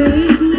baby.